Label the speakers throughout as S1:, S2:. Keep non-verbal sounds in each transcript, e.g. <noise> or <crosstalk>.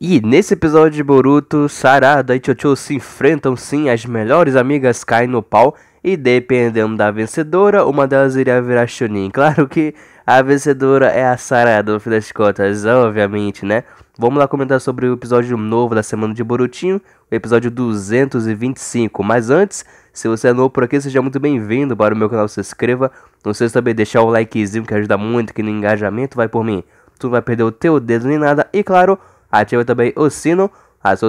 S1: E nesse episódio de Boruto, Sarada e Chocho se enfrentam sim, as melhores amigas caem no pau e dependendo da vencedora, uma delas iria virar Chunin. <laughs> Claro que a vencedora é a Sarada, no fim das contas, obviamente, né? Vamos lá comentar sobre o episódio novo da semana de Borutinho, o episódio 225. Mas antes, se você é novo por aqui, seja muito bem-vindo para o meu canal, se inscreva. Não se também deixar o likezinho que ajuda muito, que no engajamento vai por mim. Tu não vai perder o teu dedo nem nada. E claro, ativa também o sino.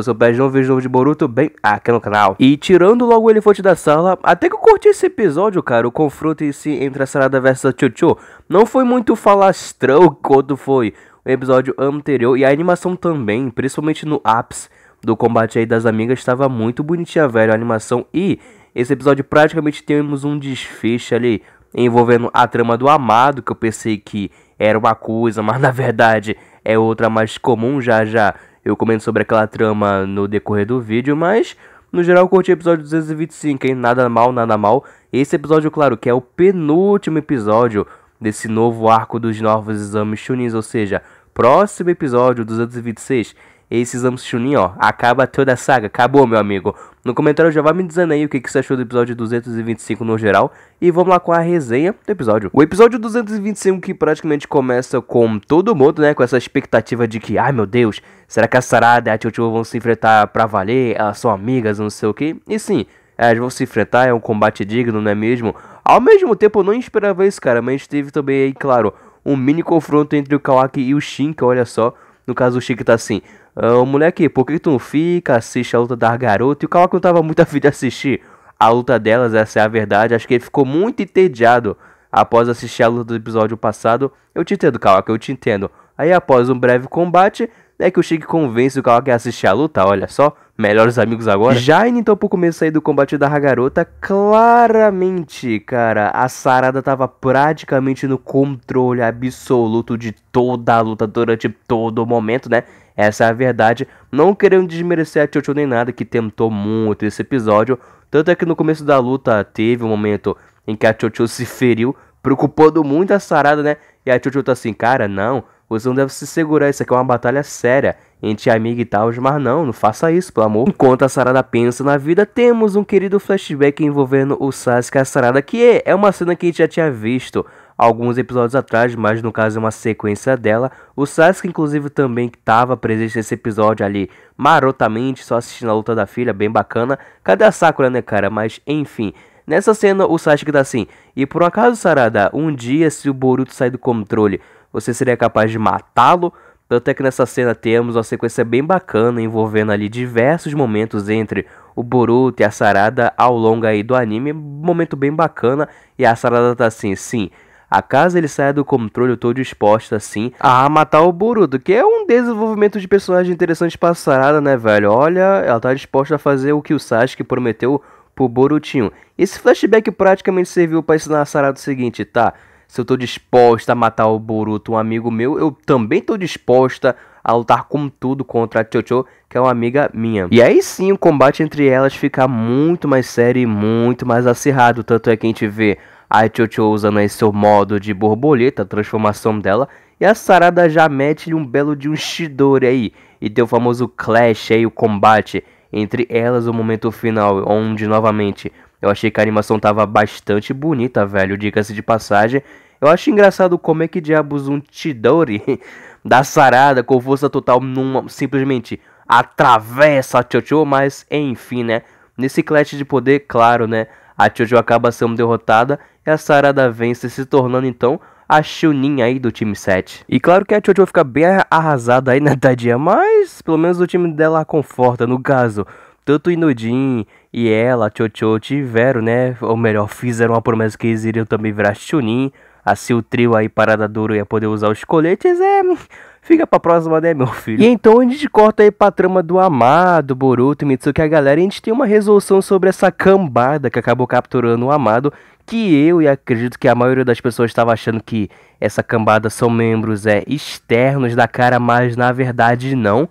S1: Seu pé de novo vídeo novo de Boruto bem aqui no canal. E tirando logo o elefante da sala, até que eu curti esse episódio, cara. O confronto em si entre a Sarada versus a Chuchu não foi muito falastrão quanto foi o episódio anterior. E a animação também, principalmente no ápice do combate aí das amigas, estava muito bonitinha, velho, a animação. E esse episódio praticamente temos um desfecho ali envolvendo a trama do amado, que eu pensei que era uma coisa, <laughs> mas na verdade é outra mais comum. Já já eu comento sobre aquela trama no decorrer do vídeo, mas no geral eu curti o episódio 225, hein? Nada mal, nada mal. Esse episódio, claro, que é o penúltimo episódio desse novo arco dos novos exames Chunins, ou seja, próximo episódio 226 esse exame Chunin, ó, acaba toda a saga, acabou, meu amigo. No comentário já vai me dizendo aí o que, que você achou do episódio 225 no geral. E vamos lá com a resenha do episódio. O episódio 225 que praticamente começa com todo mundo, né, com essa expectativa de que, ai meu Deus, será que a Sarada e a Chuchu vão se enfrentar pra valer? Elas são amigas, não sei o que. E sim, elas vão se enfrentar, é um combate digno, não é mesmo? Ao mesmo tempo eu não esperava isso, cara, mas teve também aí, claro, um mini confronto entre o Kawaki e o Shinka, olha só. No caso o Shinka tá assim, Ô, moleque, por que tu não fica, assiste a luta das garotas? E o Kawaki não tava muito afim de assistir a luta delas, essa é a verdade. Acho que ele ficou muito entediado após assistir a luta do episódio passado. Eu te entendo, Kawaki, eu te entendo. Aí após um breve combate, é que o Shig convence o Kawaki a assistir a luta, olha só. Melhores amigos agora. Já então pro começo aí do combate da garota, claramente, cara, a Sarada tava praticamente no controle absoluto de toda a luta durante todo o momento, né? Essa é a verdade. Não querendo desmerecer a Chocho nem nada, que tentou muito esse episódio. Tanto é que no começo da luta teve um momento em que a Chocho se feriu, preocupando muito a Sarada, né? E a Chocho tá assim, cara, não, você não deve se segurar, isso aqui é uma batalha séria entre amiga e tal, mas não, não faça isso, pelo amor. Enquanto a Sarada pensa na vida, temos um querido flashback envolvendo o Sasuke e a Sarada, que é uma cena que a gente já tinha visto alguns episódios atrás, mas no caso é uma sequência dela. O Sasuke, inclusive, também estava presente nesse episódio ali, marotamente, só assistindo a luta da filha, bem bacana. Cadê a Sakura, né, cara? Mas, enfim. Nessa cena, o Sasuke tá assim, e por um acaso, Sarada, um dia se o Boruto sair do controle, você seria capaz de matá-lo? Tanto é que nessa cena temos uma sequência bem bacana envolvendo ali diversos momentos entre o Boruto e a Sarada ao longo aí do anime, momento bem bacana e a Sarada tá assim, sim, Acaso ele saia do controle, eu tô disposta, assim, a matar o Boruto, que é um desenvolvimento de personagem interessante pra Sarada, né, velho? Olha, ela tá disposta a fazer o que o Sasuke prometeu pro Borutinho. Esse flashback praticamente serviu para ensinar a Sarada o seguinte, tá? Se eu tô disposta a matar o Boruto, um amigo meu, eu também tô disposta a lutar com tudo contra a Chocho, que é uma amiga minha. E aí sim o combate entre elas fica muito mais sério e muito mais acirrado. Tanto é que a gente vê a Chocho usando seu modo de borboleta, a transformação dela. E a Sarada já mete um belo de um Shidori aí. E tem o famoso clash aí, o combate entre elas no momento final, onde novamente eu achei que a animação tava bastante bonita, velho, diga-se de passagem. Eu acho engraçado como é que diabos um Chidori <laughs> da Sarada com força total numa, simplesmente atravessa a Chocho, mas enfim, né? Nesse clash de poder, claro, né? A Chocho acaba sendo derrotada e a Sarada vence, se tornando então a Chunin aí do time 7. E claro que a Chocho fica bem arrasada aí, né, tadinha? Mas pelo menos o time dela a conforta. No caso, tanto Inudin e ela, Chocho, tiveram, né? Ou melhor, fizeram uma promessa que eles iriam também virar Chunin. Assim o trio aí parada duro ia poder usar os coletes. É. <laughs> Fica pra próxima, né, meu filho? E então a gente corta aí pra trama do Amado, Boruto e Mitsuki, a galera, e a gente tem uma resolução sobre essa cambada que acabou capturando o Amado, que eu e acredito que a maioria das pessoas estava achando que essa cambada são membros é, externos da cara, mas na verdade não.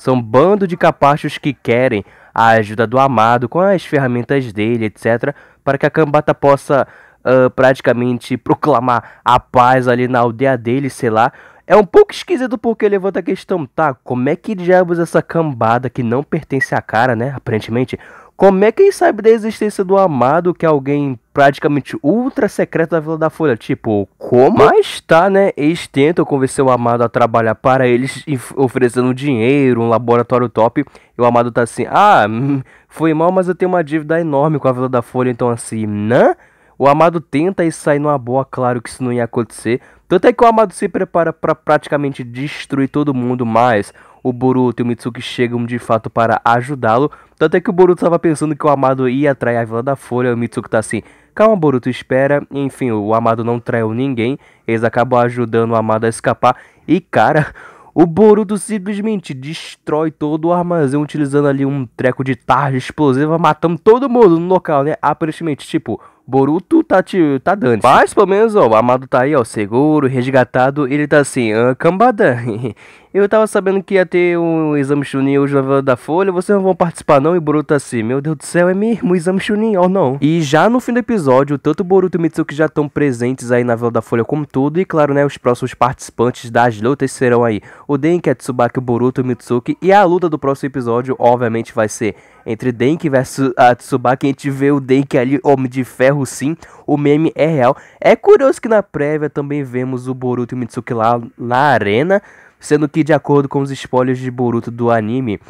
S1: São bando de capachos que querem a ajuda do Amado com as ferramentas dele, etc, para que a cambada possa uh, praticamente proclamar a paz ali na aldeia dele, sei lá. É um pouco esquisito porque levanta a questão, tá? Como é que diabos essa cambada que não pertence à cara, né? Aparentemente, como é que ele sabe da existência do Amado, que é alguém praticamente ultra secreto da Vila da Folha? Tipo, como? Mas tá, né? Eles tentam convencer o Amado a trabalhar para eles, oferecendo dinheiro, um laboratório top. E o Amado tá assim, ah, hum, foi mal, mas eu tenho uma dívida enorme com a Vila da Folha, então assim, né? O Amado tenta e sai numa boa, claro que isso não ia acontecer. Tanto é que o Amado se prepara para praticamente destruir todo mundo, mas o Boruto e o Mitsuki chegam de fato para ajudá-lo. Tanto é que o Boruto estava pensando que o Amado ia atrair a Vila da Folha, o Mitsuki tá assim, calma Boruto, espera. Enfim, o Amado não traiu ninguém, eles acabam ajudando o Amado a escapar. E cara, o Boruto simplesmente destrói todo o armazém utilizando ali um treco de tarja explosiva, matando todo mundo no local, né? Aparentemente, tipo, Boruto tá, te, tá dando. Mas pelo menos, ó, o Amado tá aí, ó, seguro, resgatado. Ele tá assim, ah, cambada. <laughs> Eu tava sabendo que ia ter um exame Chunin hoje na da Folha, vocês não vão participar não? E Boruto tá assim, meu Deus do céu, é mesmo exame Chunin, ou não? E já no fim do episódio, tanto Boruto e Mitsuki já estão presentes aí na Vila da Folha como tudo, e claro, né, os próximos participantes das lutas serão aí o Denki, a Tsubaki, o Boruto e o Mitsuki, e a luta do próximo episódio, obviamente, vai ser entre Denki versus a Tsubaki, a gente vê o Denki ali, Homem de Ferro sim, o meme é real. É curioso que na prévia também vemos o Boruto e o Mitsuki lá na arena, sendo que de acordo com os spoilers de Boruto do anime,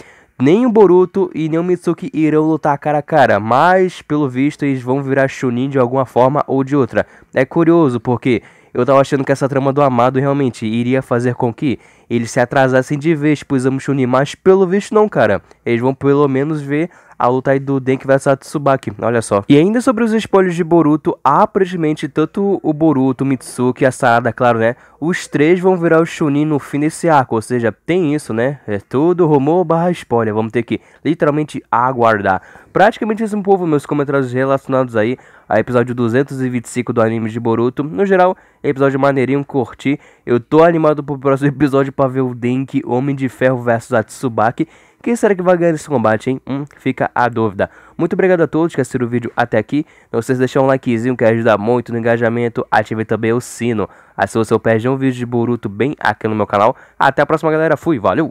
S1: nem o Boruto e nem o Mitsuki irão lutar cara a cara, mas pelo visto eles vão virar Chunin de alguma forma ou de outra. É curioso porque eu tava achando que essa trama do Amado realmente iria fazer com que eles se atrasassem de vez pro exame Chunin, mas pelo visto não, cara. Eles vão pelo menos ver a luta aí do Denki vs Tsubaki, olha só. E ainda sobre os spoilers de Boruto, aparentemente tanto o Boruto, o Mitsuki a Sarada, claro, né? Os três vão virar o Chunin no fim desse arco, ou seja, tem isso, né? É tudo rumor barra spoiler, vamos ter que literalmente aguardar. Praticamente esse povo, meus comentários relacionados aí a episódio 225 do anime de Boruto. No geral, episódio maneirinho, curti. Eu tô animado pro próximo <laughs> episódio pra ver o Denki, Homem de Ferro vs Tsubaki. Quem será que vai ganhar esse combate, hein? Hum, fica a dúvida. Muito obrigado a todos que assistiram o vídeo até aqui. Não se deixar um likezinho que ajuda muito no engajamento. Ative também o sino. Assim você perde um vídeo de Boruto bem aqui no meu canal. Até a próxima, galera. Fui, valeu!